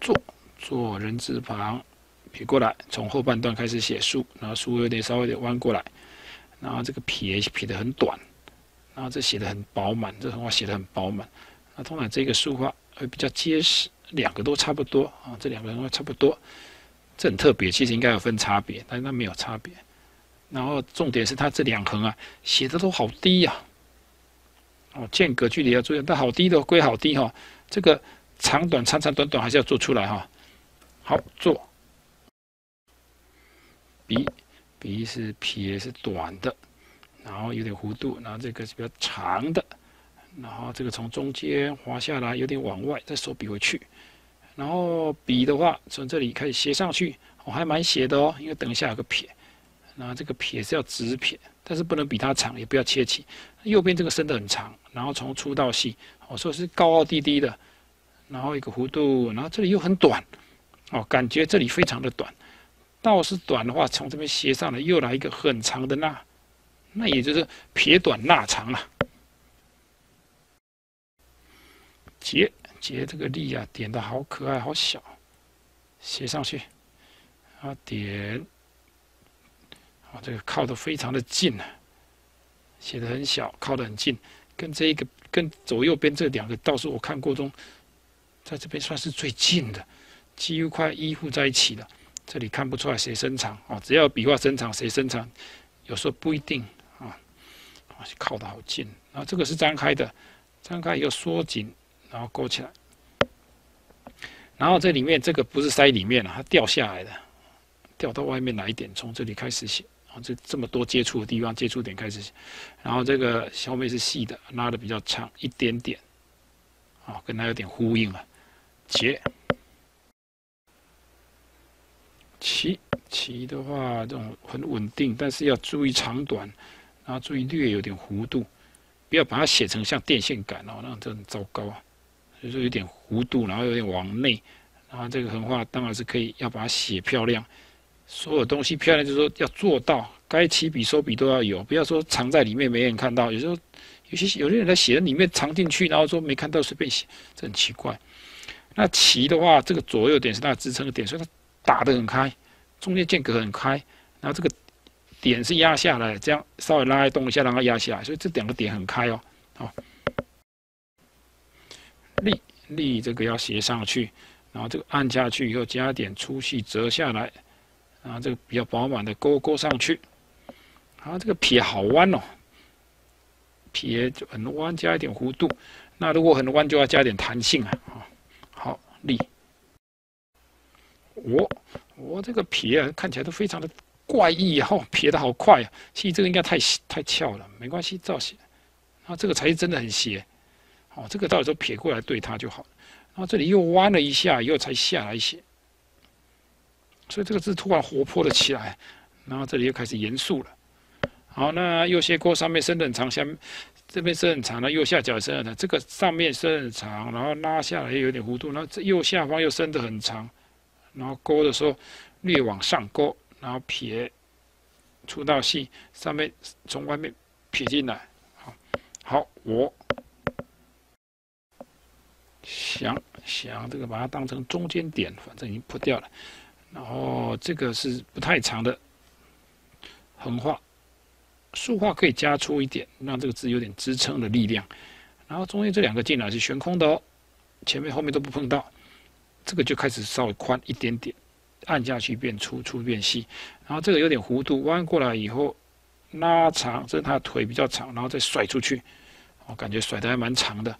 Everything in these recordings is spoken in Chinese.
做做人字旁，撇过来，从后半段开始写竖，然后竖有点稍微点弯过来，然后这个撇撇的很短，然后这写的很饱满，这横画写的很饱满。那通常这个竖画会比较结实，两个都差不多啊，这两个横画差不多，这很特别，其实应该有分差别，但那没有差别。然后重点是它这两横啊，写的都好低呀。哦，间隔距离要注意，但好低的归好低哈，这个长短长长短短还是要做出来哈。好做，鼻鼻是撇是短的，然后有点弧度，然后这个是比较长的，然后这个从中间滑下来，有点往外，再手比回去，然后笔的话从这里开始斜上去，我还蛮斜的哦，因为等一下有个撇。然后这个撇是要直撇，但是不能比它长，也不要切起。右边这个伸的很长，然后从粗到细，我说是高高低低的，然后一个弧度，然后这里又很短，哦，感觉这里非常的短。倒是短的话，从这边斜上来又来一个很长的捺，那也就是撇短捺长了。结结这个力啊，点的好可爱，好小，斜上去，啊点。啊，这个靠的非常的近啊，写的很小，靠的很近，跟这一个跟左右边这两个倒是我看过中，在这边算是最近的，几乎快依附在一起了。这里看不出来谁伸长啊，只要笔画伸长谁伸长，有时候不一定啊，靠得好近。然后这个是张开的，张开以后缩紧，然后勾起来，然后这里面这个不是塞里面了，它掉下来的，掉到外面来一点，从这里开始写。啊，这这么多接触的地方，接触点开始写，然后这个小妹是细的，拉的比较长一点点，啊，跟它有点呼应了。结，齐齐的话，这种很稳定，但是要注意长短，然后注意略有点弧度，不要把它写成像电线杆哦，那这很糟糕啊。所以说有点弧度，然后有点往内，然后这个横画当然是可以要把它写漂亮。所有东西漂亮，就是说要做到该起笔收笔都要有，不要说藏在里面没人看到。有时候有些有些人在写的里面藏进去，然后说没看到随便写，这很奇怪。那齐的话，这个左右点是它的支撑的点，所以它打得很开，中间间隔很开，然后这个点是压下来，这样稍微拉一动一下让它压下来，所以这两个点很开哦。好，立立这个要斜上去，然后这个按下去以后加点粗细折下来。然后这个比较饱满的勾勾上去，啊，这个撇好弯哦，撇就很弯，加一点弧度。那如果很弯，就要加点弹性啊。好，力。我我这个撇啊，看起来都非常的怪异啊，撇的好快啊。其实这个应该太太翘了，没关系，造型。啊，这个才是真的很斜。哦，这个到时候撇过来对它就好。然后这里又弯了一下，以后才下来一些。所以这个字突然活泼了起来，然后这里又开始严肃了。好，那右斜钩上面伸很长，下面这边伸很长，那右下角伸很长，这个上面伸很长，然后拉下来有点弧度，然后这右下方又伸得很长，然后勾的时候略往上勾，然后撇粗到细，上面从外面撇进来。好，好，我想想这个把它当成中间点，反正已经破掉了。然后这个是不太长的横画，竖画可以加粗一点，让这个字有点支撑的力量。然后中间这两个进来是悬空的哦，前面后面都不碰到，这个就开始稍微宽一点点，按下去变粗，粗变细。然后这个有点弧度，弯过来以后拉长，这是他腿比较长，然后再甩出去，我感觉甩的还蛮长的。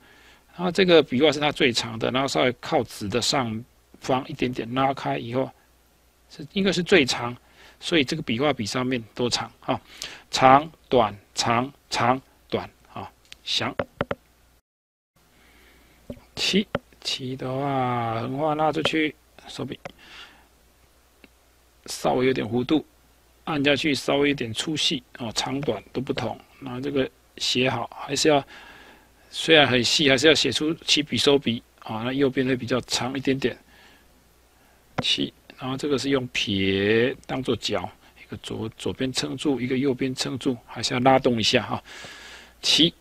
然后这个笔画是它最长的，然后稍微靠直的上方一点点拉开以后。是应该是最长，所以这个笔画比上面都长啊，长短长长短啊，详。七七的话，横画拉出去，手笔稍微有点弧度，按下去稍微有点粗细哦，长短都不同。然后这个写好还是要，虽然很细，还是要写出起笔收笔啊。那右边会比较长一点点，七。然后这个是用撇当做脚，一个左左边撑住，一个右边撑住，还是要拉动一下哈。七